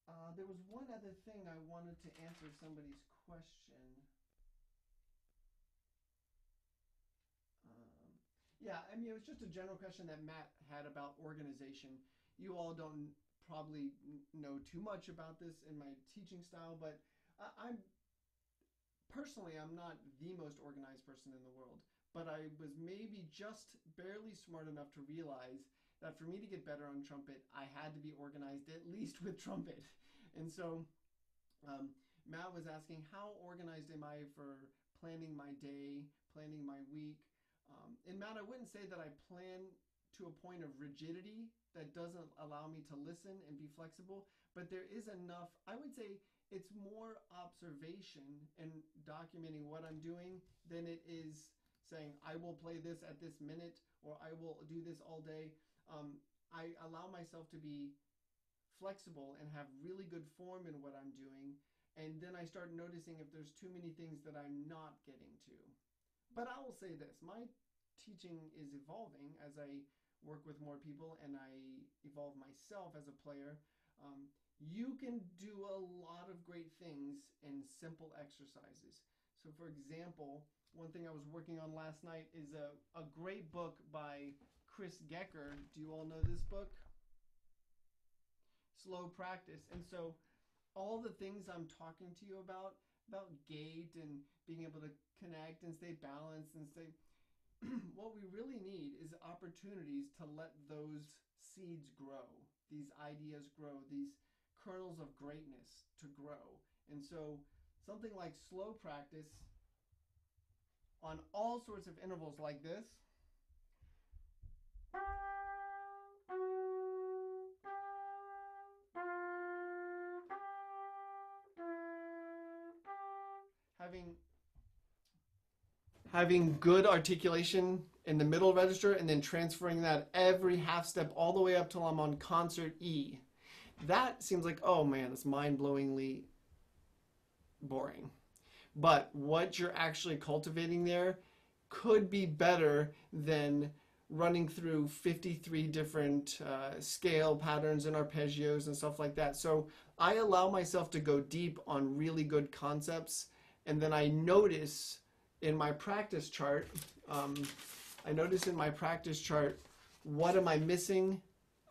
uh, there was one other thing I wanted to answer somebody's question. Um, yeah, I mean, it was just a general question that Matt had about organization. You all don't probably know too much about this in my teaching style, but I, I'm personally I'm not the most organized person in the world, but I was maybe just barely smart enough to realize that for me to get better on trumpet, I had to be organized at least with trumpet, and so um, Matt was asking how organized am I for planning my day, planning my week. Um, and Matt, I wouldn't say that I plan to a point of rigidity that doesn't allow me to listen and be flexible, but there is enough, I would say it's more observation and documenting what I'm doing than it is saying, I will play this at this minute or I will do this all day. Um, I allow myself to be flexible and have really good form in what I'm doing. And then I start noticing if there's too many things that I'm not getting to. But I will say this my teaching is evolving as I work with more people and I evolve myself as a player. Um, you can do a lot of great things in simple exercises. So, for example, one thing I was working on last night is a, a great book by Chris Gekker. Do you all know this book? Slow practice. And so all the things I'm talking to you about, about gate and being able to connect and stay balanced and stay what we really need is opportunities to let those seeds grow, these ideas grow, these kernels of greatness to grow. And so something like slow practice on all sorts of intervals like this. Having having good articulation in the middle register and then transferring that every half step all the way up till I'm on concert E. That seems like, oh man, it's mind blowingly boring. But what you're actually cultivating there could be better than running through 53 different uh, scale patterns and arpeggios and stuff like that. So I allow myself to go deep on really good concepts, and then I notice in my practice chart, um, I notice in my practice chart what am I missing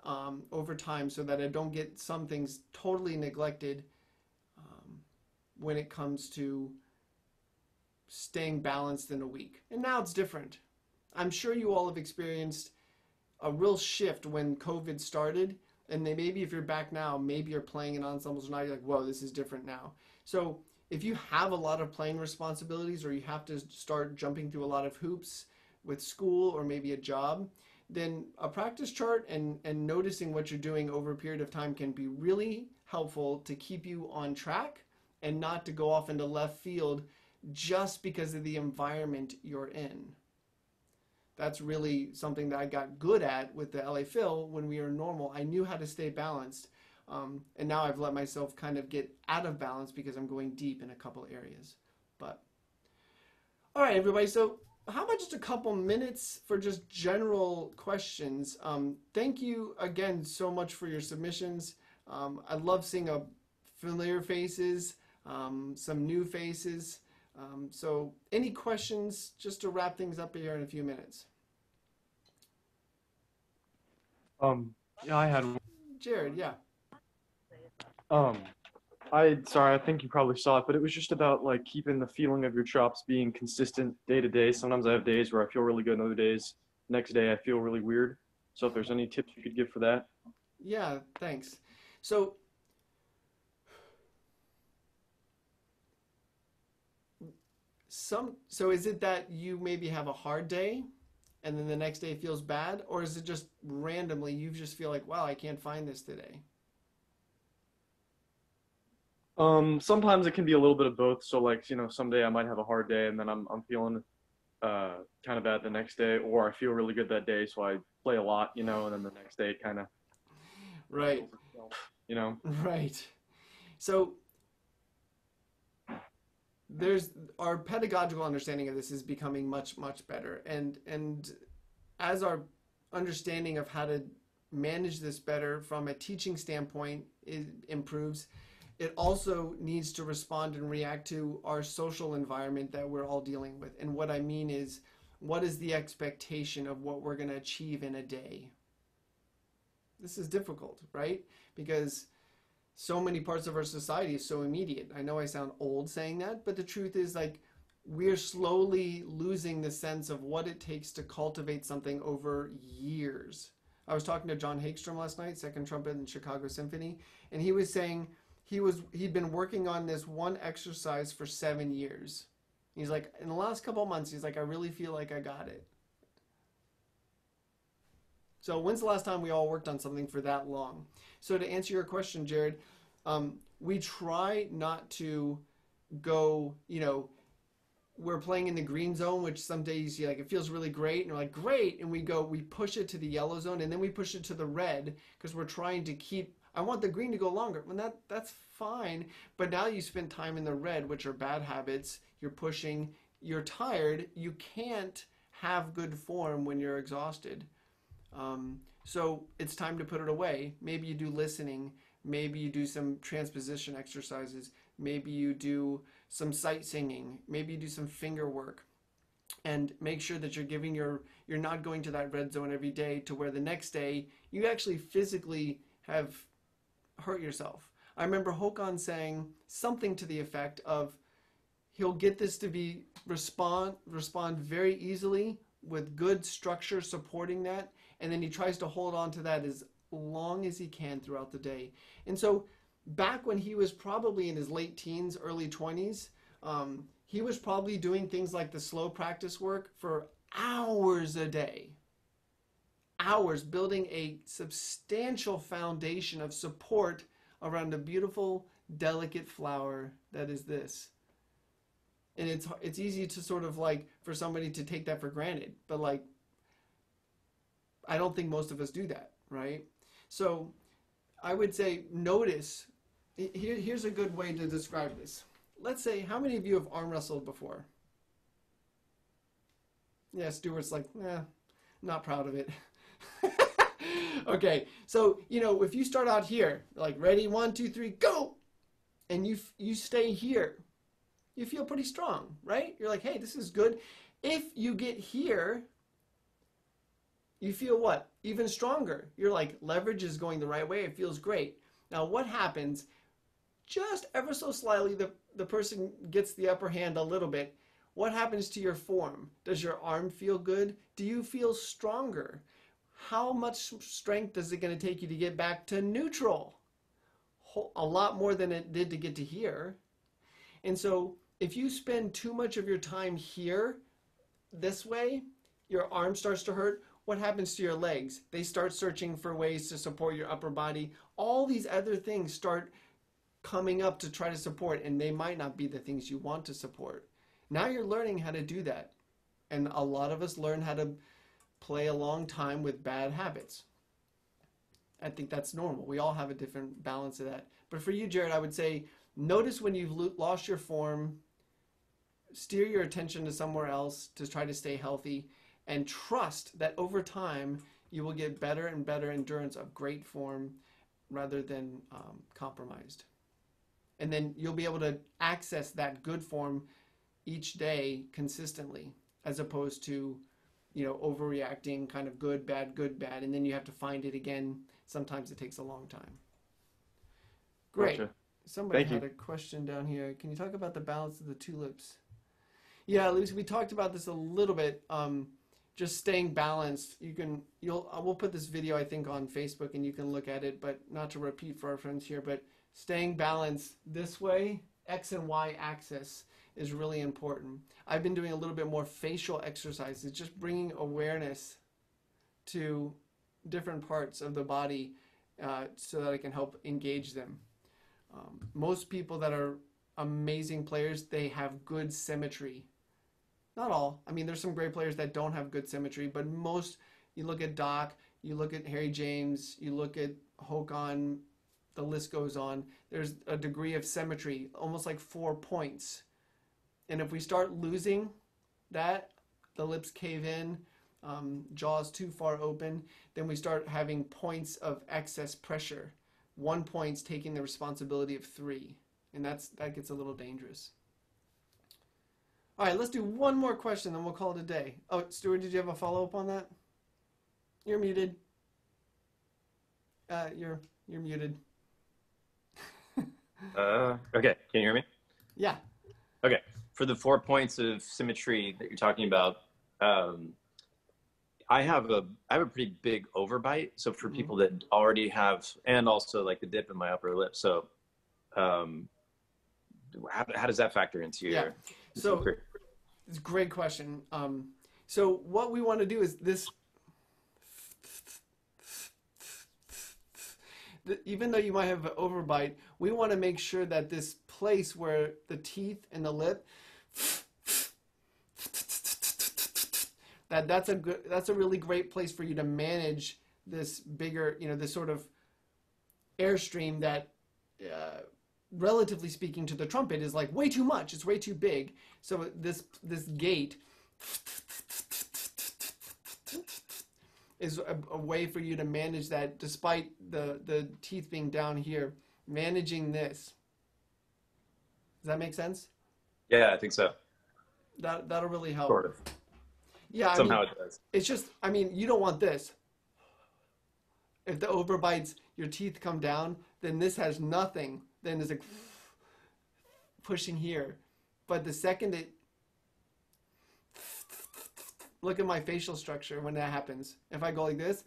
um, over time so that I don't get some things totally neglected um, when it comes to staying balanced in a week. And now it's different. I'm sure you all have experienced a real shift when COVID started. And then maybe if you're back now, maybe you're playing in ensembles now you're like, whoa, this is different now. So if you have a lot of playing responsibilities or you have to start jumping through a lot of hoops with school or maybe a job, then a practice chart and, and noticing what you're doing over a period of time can be really helpful to keep you on track and not to go off into left field just because of the environment you're in. That's really something that I got good at with the LA Phil when we were normal. I knew how to stay balanced. Um, and now I've let myself kind of get out of balance because I'm going deep in a couple areas. But, all right, everybody. So, how about just a couple minutes for just general questions? Um, thank you again so much for your submissions. Um, I love seeing a familiar faces, um, some new faces. Um, so, any questions just to wrap things up here in a few minutes? Um, yeah, I had one. Jared, yeah. Um, I sorry, I think you probably saw it, but it was just about like keeping the feeling of your chops being consistent day to day. Sometimes I have days where I feel really good, and other days, next day I feel really weird. So if there's any tips you could give for that. Yeah, thanks. So some so is it that you maybe have a hard day and then the next day feels bad or is it just randomly you just feel like wow, I can't find this today? Um, sometimes it can be a little bit of both. So like, you know, someday I might have a hard day and then I'm I'm feeling uh kind of bad the next day or I feel really good that day so I play a lot, you know, and then the next day kind of Right. you know. Right. So there's our pedagogical understanding of this is becoming much much better. And and as our understanding of how to manage this better from a teaching standpoint improves. It also needs to respond and react to our social environment that we're all dealing with. And what i mean is what is the expectation of what we're going to achieve in a day? This is difficult right? Because so many parts of our society is so immediate. I know I sound old saying that, but the truth is like we're slowly losing the sense of what it takes to cultivate something over years. I was talking to John Hagstrom last night, second trumpet in Chicago Symphony, and he was saying he was he'd been working on this one exercise for 7 years. He's like in the last couple months he's like I really feel like I got it. So when's the last time we all worked on something for that long? So to answer your question, Jared, um, we try not to go, you know, we're playing in the green zone, which some days you like it feels really great, and we're like great, and we go, we push it to the yellow zone, and then we push it to the red because we're trying to keep. I want the green to go longer. When that that's fine, but now you spend time in the red, which are bad habits. You're pushing. You're tired. You can't have good form when you're exhausted. Um, so it's time to put it away. Maybe you do listening. Maybe you do some transposition exercises. Maybe you do some sight singing. Maybe you do some finger work. and make sure that you're giving your you're not going to that red zone every day to where the next day you actually physically have hurt yourself. I remember Håkan saying something to the effect of he'll get this to be respond respond very easily with good structure supporting that and then he tries to hold on to that as long as he can throughout the day. And so back when he was probably in his late teens, early 20s, um, he was probably doing things like the slow practice work for hours a day. Hours building a substantial foundation of support around a beautiful, delicate flower that is this. And it's it's easy to sort of like for somebody to take that for granted, but like I don't think most of us do that, right? So I would say notice here, here's a good way to describe this. Let's say, how many of you have arm wrestled before? Yeah, Stuart's like, nah, not proud of it. okay, so you know, if you start out here, like ready, one, two, three, go, and you you stay here, you feel pretty strong, right? You're like, hey, this is good. If you get here, you feel what? Even stronger. You're like, leverage is going the right way. It feels great. Now, what happens? Just ever so slightly, the, the person gets the upper hand a little bit. What happens to your form? Does your arm feel good? Do you feel stronger? How much strength is it going to take you to get back to neutral? A lot more than it did to get to here. And so, if you spend too much of your time here, this way, your arm starts to hurt what happens to your legs? They start searching for ways to support your upper body. All these other things start coming up to try to support, and they might not be the things you want to support. Now you're learning how to do that. And a lot of us learn how to play a long time with bad habits. I think that's normal. We all have a different balance of that. But for you, Jared, I would say notice when you've lost your form, steer your attention to somewhere else to try to stay healthy and trust that over time you will get better and better endurance of great form rather than um, compromised. And then you'll be able to access that good form each day consistently as opposed to you know overreacting kind of good bad good bad and then you have to find it again sometimes it takes a long time great Gotcha. somebody Thank had you. a question down here can you talk about the balance of the tulips yeah Lucy, we talked about this a little bit um, just staying balanced you can you'll we'll put this video i think on facebook and you can look at it but not to repeat for our friends here but staying balanced this way x and y axis is really important. I've been doing a little bit more facial exercises just bringing awareness to different parts of the body uh, so that i can help engage them. Um, most people that are amazing players they have good symmetry not all. I mean, there's some great players that don't have good symmetry, but most, you look at Doc, you look at Harry James, you look at Håkan, the list goes on. There's a degree of symmetry, almost like four points. And if we start losing that, the lips cave in, um, jaws too far open, then we start having points of excess pressure. One point's taking the responsibility of three, and that's that gets a little dangerous. All right, let's do one more question, then we'll call it a day. Oh, Stuart, did you have a follow up on that? You're muted. Uh, you're you're muted. Uh, okay, can you hear me? Yeah. Okay, for the four points of symmetry that you're talking about, um, I have a I have a pretty big overbite. So for people that already have, and also like the dip in my upper lip. So, um, how, how does that factor into your? Yeah. So it's a great question. Um, so what we want to do is this. Even though you might have an overbite, we want to make sure that this place where the teeth and the lip, that that's a good, that's a really great place for you to manage this bigger, you know, this sort of airstream that uh, relatively speaking to the trumpet is like way too much it's way too big so this this gate is a, a way for you to manage that despite the the teeth being down here managing this does that make sense Yeah, I think so. that that'll really help Sort of. Yeah, I Somehow mean, it does. it's just, I mean, you don't want this. If the overbites, your teeth come down, then this has nothing. Then there's like pushing here. But the second it, look at my facial structure when that happens. If I go like this,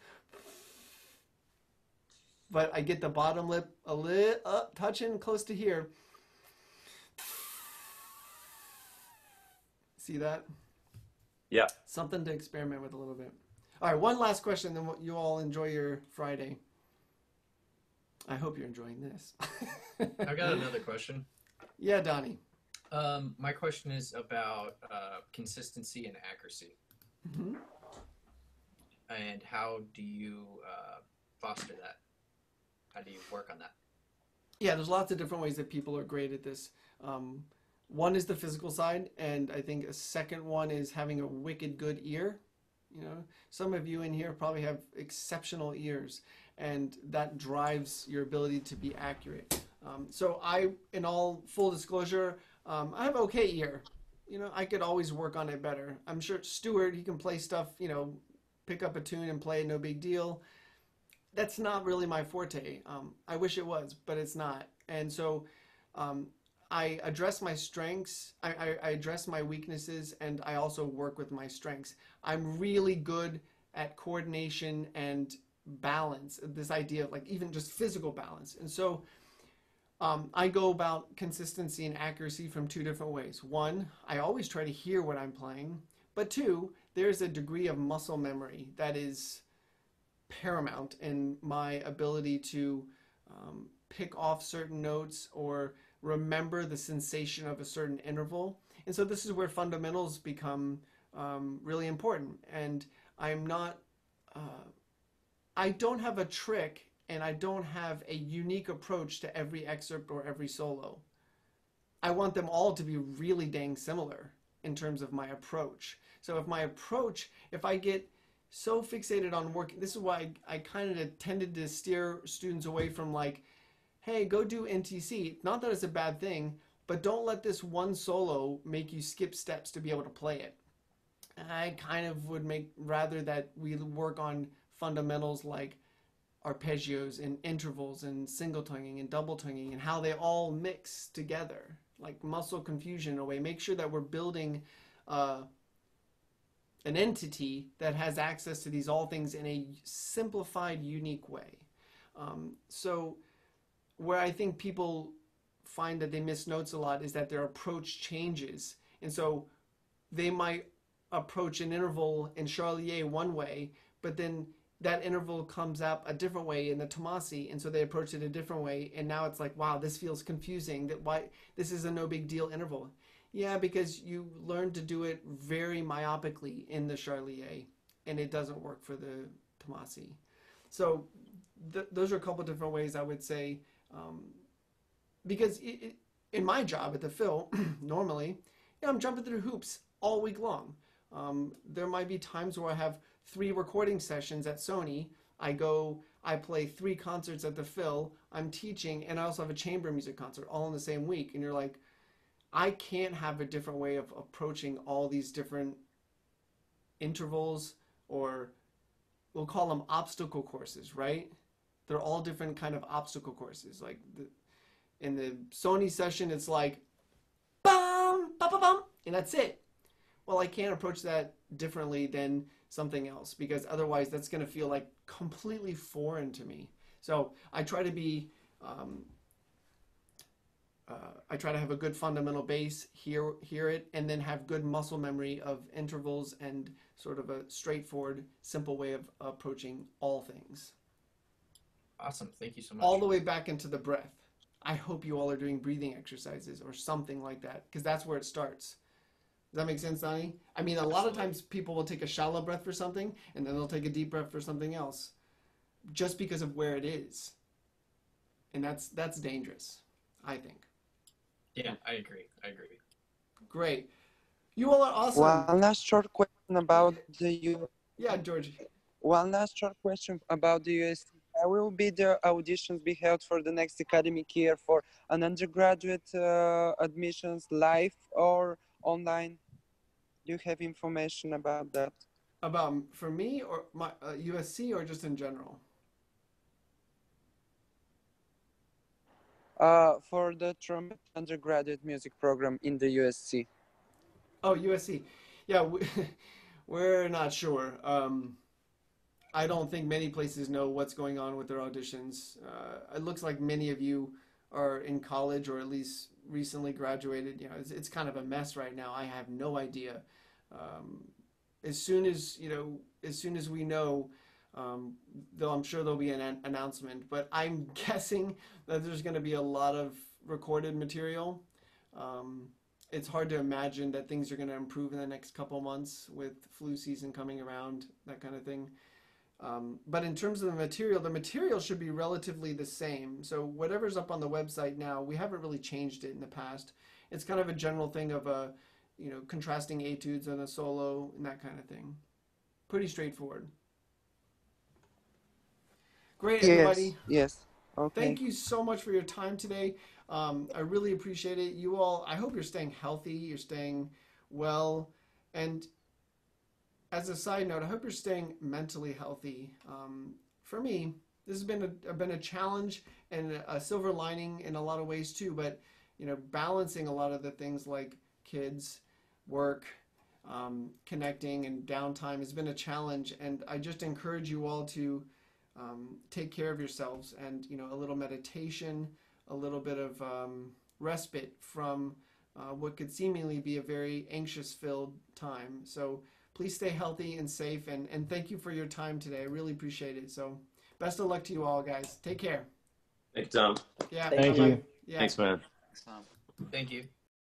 but I get the bottom lip a little up, uh, touching close to here. See that? Yeah. Something to experiment with a little bit. All right, one last question, then you all enjoy your Friday. I hope you're enjoying this. I've got another question. Yeah, Donnie. Um, my question is about uh, consistency and accuracy, hmm and how do you uh, foster that? How do you work on that? Yeah, there's lots of different ways that people are great at this. Um, one is the physical side, and I think a second one is having a wicked good ear. You know, some of you in here probably have exceptional ears, and that drives your ability to be accurate. Um, so I, in all full disclosure, um, I have okay ear. You know, I could always work on it better. I'm sure Stuart, he can play stuff. You know, pick up a tune and play no big deal. That's not really my forte. Um, I wish it was, but it's not. And so, um, I address my strengths, I, I, I address my weaknesses, and I also work with my strengths. I'm really good at coordination and balance, this idea of like even just physical balance. And so um, I go about consistency and accuracy from two different ways. One, I always try to hear what I'm playing, but two, there's a degree of muscle memory that is paramount in my ability to um, pick off certain notes or remember the sensation of a certain interval. And so this is where fundamentals become um, really important. And I'm not, uh, I don't have a trick and I don't have a unique approach to every excerpt or every solo. I want them all to be really dang similar in terms of my approach. So if my approach, if I get so fixated on working, this is why I, I kind of tended to steer students away from like, hey, go do NTC. Not that it's a bad thing, but don't let this one solo make you skip steps to be able to play it. I kind of would make rather that we work on fundamentals like arpeggios and intervals and single tonguing and double tonguing and how they all mix together, like muscle confusion in a way. Make sure that we're building uh, an entity that has access to these all things in a simplified, unique way. Um, so where I think people find that they miss notes a lot is that their approach changes. And so they might approach an interval in Charlier one way, but then that interval comes up a different way in the Tomasi, and so they approach it a different way, and now it's like, wow, this feels confusing. That why this is a no big deal interval. Yeah, because you learn to do it very myopically in the Charlier, and it doesn't work for the Tomasi. So th- those are a couple different ways I would say um, because it, it, in my job at the Phil, normally, you know, I'm jumping through hoops all week long. Um, there might be times where I have three recording sessions at Sony. I go, I play three concerts at the Phil. I'm teaching, and I also have a chamber music concert all in the same week. And you're like, I can't have a different way of approaching all these different intervals, or we'll call them obstacle courses, right? they're all different kind of obstacle courses. Like the, in the Sony session, it's like bum, bum, bum, and that's it. Well, I can't approach that differently than something else because otherwise that's going to feel like completely foreign to me. So I try to be, um, uh, I try to have a good fundamental base, hear hear it, and then have good muscle memory of intervals and sort of a straightforward, simple way of approaching all things Awesome. Thank you so much. all the way back into the breath. I hope you all are doing breathing exercises or something like that because that's where it starts. Does that make sense, Donnie? I mean, a lot of times people will take a shallow breath for something and then they'll take a deep breath for something else just because of where it is. And that's that's dangerous, I think. Yeah, I agree. I agree. Great. You all are awesome. One last short question about the U. Yeah, George. One last short question about the USC. How will be the auditions be held for the next academic year for an undergraduate uh, admissions, live or online? Do you have information about that? About for me or my uh, USC or just in general? Uh, for the trumpet undergraduate music program in the USC. Oh, USC. Yeah, we, we're not sure. Um, I don't think many places know what's going on with their auditions. Uh, it looks like many of you are in college or at least recently graduated. You know, it's, it's kind of a mess right now. I have no idea. Um, as soon as you know, as soon as we know, um, though I'm sure there'll be an an announcement. But I'm guessing that there's going to be a lot of recorded material. Um, it's hard to imagine that things are going to improve in the next couple months with flu season coming around, that kind of thing. Um, but in terms of the material, the material should be relatively the same. So whatever's up on the website now, we haven't really changed it in the past. It's kind of a general thing of a, you know, contrasting etudes and a solo and that kind of thing. Pretty straightforward. Great, everybody. Yes. Yes. Okay. Thank you so much for your time today. Um, I really appreciate it. You all, I hope you're staying healthy, you're staying well. And as a side note, I hope you're staying mentally healthy. Um, for me, this has been a, been a challenge and a silver lining in a lot of ways too. But, you know, balancing a lot of the things like kids, work, um, connecting, and downtime has been a challenge. And I just encourage you all to um, take care of yourselves and, you know, a little meditation a little bit of um, respite from uh, what could seemingly be a very anxious filled time. So please stay healthy and safe and, and thank you for your time today. I really appreciate it. So best of luck to you all, guys. Take care. Thanks, Tom. Yeah. Thank you. Yeah. Thanks, man. Tom, Thank you.